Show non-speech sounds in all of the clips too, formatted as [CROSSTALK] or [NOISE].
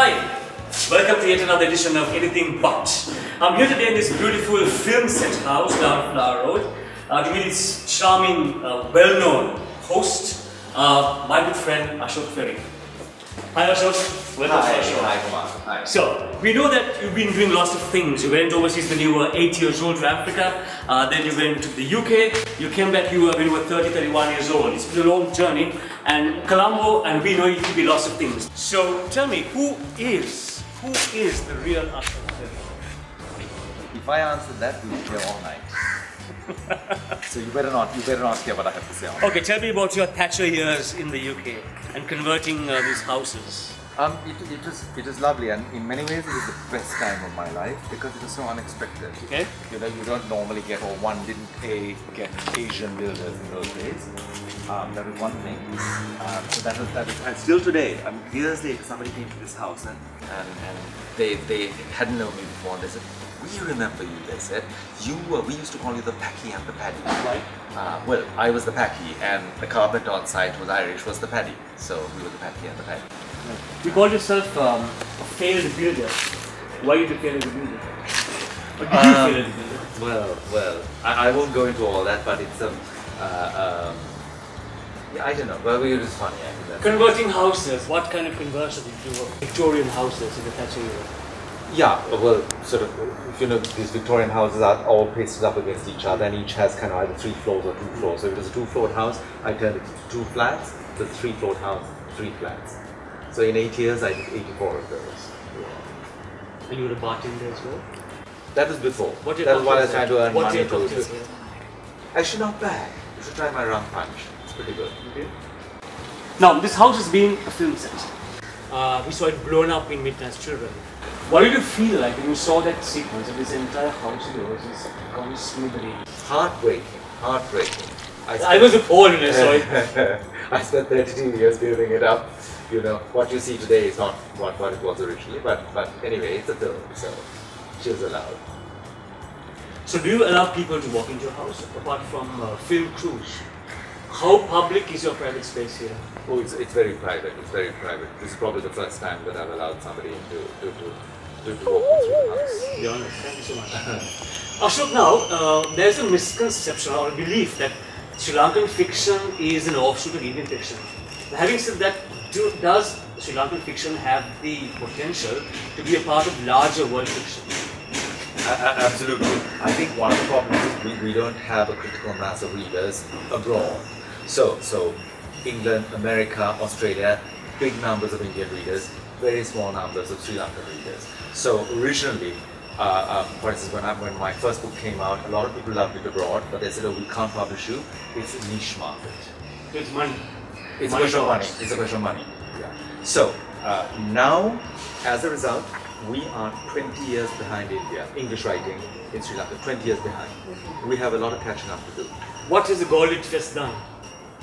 Hi, welcome to yet another edition of Anything But. I'm here today in this beautiful film set house down Flower Road uh, to meet its charming, uh, well-known host, uh, my good friend Ashok Ferry. Hi Ashok, Hi, to our show. hi, Kumar. Hi. So, we know that you've been doing lots of things. You went overseas when you were 8 years old to Africa, uh, then you went to the UK, you came back you were, when you were 30, 31 years old. It's been a long journey, and Colombo and we know you to be lots of things. So, tell me, who is, who is the real Ashok If I answer that, we'll be here all night. [LAUGHS] so you better not, you better not care what I have to say. Okay, tell me about your Thatcher years in the UK and converting uh, these houses. Um, it, it was it was lovely, and in many ways it was the best time of my life because it was so unexpected. Okay. You know, you don't normally get, or one didn't pay get Asian builders in those days. Um, that was one thing. Um, so that was that was, and still today, um, years later, somebody came to this house and and, and they they hadn't known me before, and they said. We remember you, they said. You were, we used to call you the Packy and the Paddy. Right. Uh, well, I was the Packy, and the carpenter on site was Irish, was the Paddy. So we were the Packy and the Paddy. You called yourself um, a failed builder. Why did you fail as a builder? Or did you Um, fail as a builder? Well, well, I, I won't go into all that, but it's um, uh, um, yeah, I don't know. But it was funny. I think that's Converting houses, what kind of conversion did you do? Victorian houses in the Thatcher era. Yeah, well, sort of, you know, these Victorian houses are all pasted up against each other, and each has kind of either three floors or two floors. So if it was a two-floored house, I turned it into two flats. The three-floored house, three flats. So in eight years, I did 84 of those. And you were a bartender as well? That was before. What did that was what I was trying to earn What money did to. cocktails? Actually, not bad. You should try my rum punch. It's pretty good. Okay. Now, this house has been a film set. Uh, we saw it blown up in Midnight's Children. What did you feel like when you saw that sequence of this entire house of yours is gone smithereens? Heartbreaking. Heartbreaking. I was appalled when I saw [LAUGHS] it. I spent 32 years building it up. You know, what you see today is not what, what it was originally, but, but anyway, it's a film, so she's allowed. So, do you allow people to walk into your house apart from uh, film crews? How public is your private space here? Oh, it's, it's very private, it's very private. This is probably the first time that I've allowed somebody to, to, to, to, walk through the house. Be honest. Thank you so much. [LAUGHS] Ashok, now uh, there's a misconception or a belief that Sri Lankan fiction is an offshoot of Indian fiction. Having said that, do, does Sri Lankan fiction have the potential to be a part of larger world fiction? Absolutely. I think one of the problems is we, we don't have a critical mass of readers abroad. So, so England, America, Australia, big numbers of Indian readers, very small numbers of Sri Lankan readers. So originally, uh, um, for instance, when, I, when my first book came out, a lot of people loved it abroad, but they said, oh, we can't publish you. It's a niche market. It's money. It's a Money question of money. It's a question of money. Yeah. So uh, now, as a result, we are 20 years behind India. English writing in Sri Lanka, 20 years behind. We have a lot of catching up to do. What is the goal Galle Lit Fest done?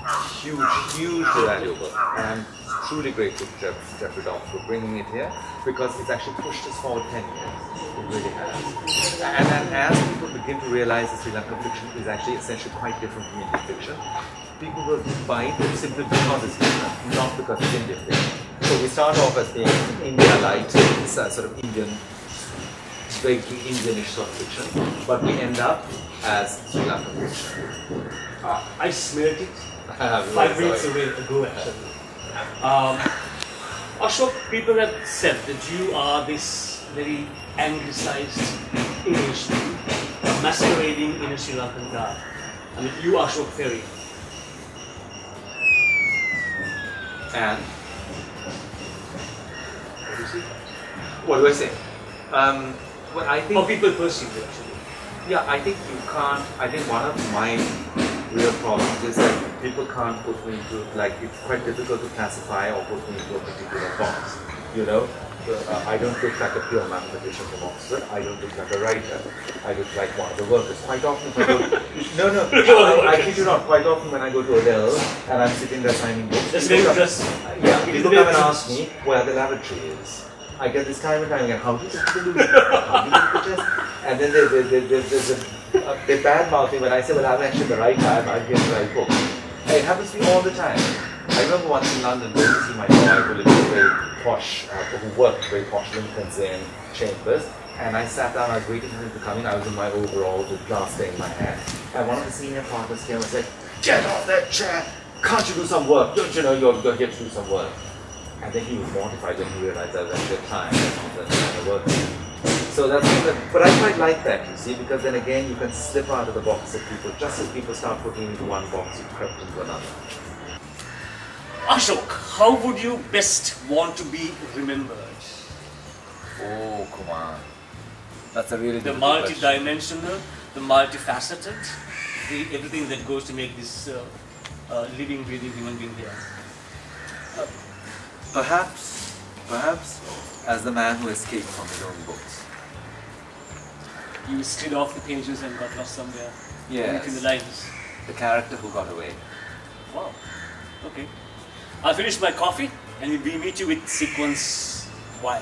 Huge, hugely valuable. And I'm truly grateful to Geoff, Geoffrey Dobbs for bringing it here because it's actually pushed us forward 10 years. It really has. And, and as people begin to realize that Sri Lankan fiction is actually essentially quite different from Indian fiction, people will buy it simply because it's different, not because it's Indian fiction. So we start off as being India light, sort of Indian, vaguely Indianish sort of fiction, but we end up as Sri Lankan fiction. Uh, I smelled it five really minutes sorry. away ago actually. Um, Ashok, people have said that you are this very anglicized Englishman masquerading in a Sri Lankan garb. I mean, you are Ashok Ferry. And What do you see? what do I say? Um, well, I How think people perceive you actually. yeah, I think you can't. I think one of my real problems is that people can't put me into like it's quite difficult to classify or put me into a particular box. You know, uh, I don't look like a pure mathematician from Oxford. I don't look like a writer. I look like one of the workers. Quite often, I go, no, no, [LAUGHS] I, I kid you not. Quite often, when I go to Odel and I'm sitting there signing books, very come- just. Yeah, people very come and ask me where the lavatory is. I get this time and time again, how do you get the loo? How do you get the chest? And then they, they, they, they, they, they, they badmouth me when I say, well, I'm actually the right guy, I'm here the right book. It happens to me all the time. I remember once in London going to see my boy who lived very posh, uh, who worked very posh Lincoln's Inn Chambers. And I sat down, I was waiting for him to come in. I was in my overalls with stain in my hand. And one of the senior partners came and said, Get off that chair! Can't you do some work? Don't you know you're, you're here to do some work? And then he was mortified when he realized I was actually a client and not a worker. So that's but I quite like that, you see, because then again you can slip out of the box of people. Just as people start putting into one box, you crept into another. Ashok, how would you best want to be remembered? Oh, come on. That's a really The difficult multi-dimensional, the multifaceted, the, everything that goes to make this uh, uh, living, breathing human being here. Perhaps, perhaps, as the man who escaped from his own books. You slid off the pages and got lost somewhere. Yes. Between the lines. The character who got away. Wow. Okay. I'll finish my coffee and we'll meet you with sequence one.